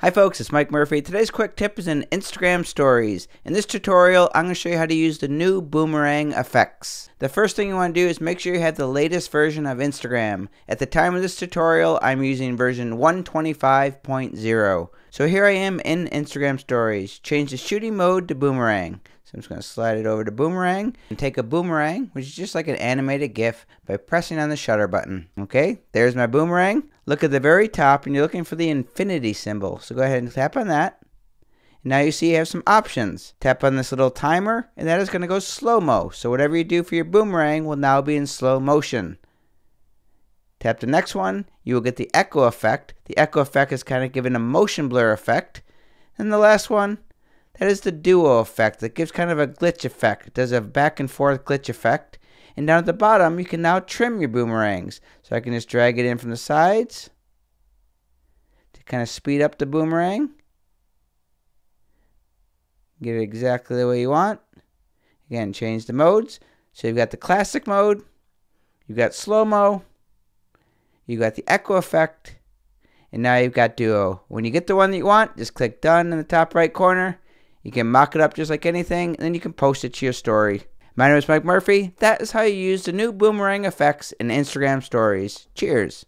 Hi folks, it's Mike Murphy. Today's quick tip is in Instagram stories. In this tutorial, I'm going to show you how to use the new boomerang effects. The first thing you want to do is make sure you have the latest version of Instagram. At the time of this tutorial, I'm using version 125.0. So here I am in Instagram stories. Change the shooting mode to boomerang. So I'm just going to slide it over to boomerang and take a boomerang, which is just like an animated GIF, by pressing on the shutter button. Okay, there's my boomerang. Look at the very top and you're looking for the infinity symbol. So go ahead and tap on that. And now you see you have some options. Tap on this little timer and that is going to go slow-mo. So whatever you do for your boomerang will now be in slow motion. Tap the next one, you will get the echo effect. The echo effect is kind of giving a motion blur effect. And the last one, that is the duo effect. That gives kind of a glitch effect. It does a back and forth glitch effect. And down at the bottom, you can now trim your boomerangs. So I can just drag it in from the sides to kind of speed up the boomerang. Get it exactly the way you want. Again, change the modes. So you've got the classic mode, you've got slow-mo, you've got the echo effect, and now you've got duo. When you get the one that you want, just click done in the top right corner you can mock it up just like anything, and then you can post it to your story. My name is Mike Murphy. That is how you use the new boomerang effects in Instagram stories. Cheers.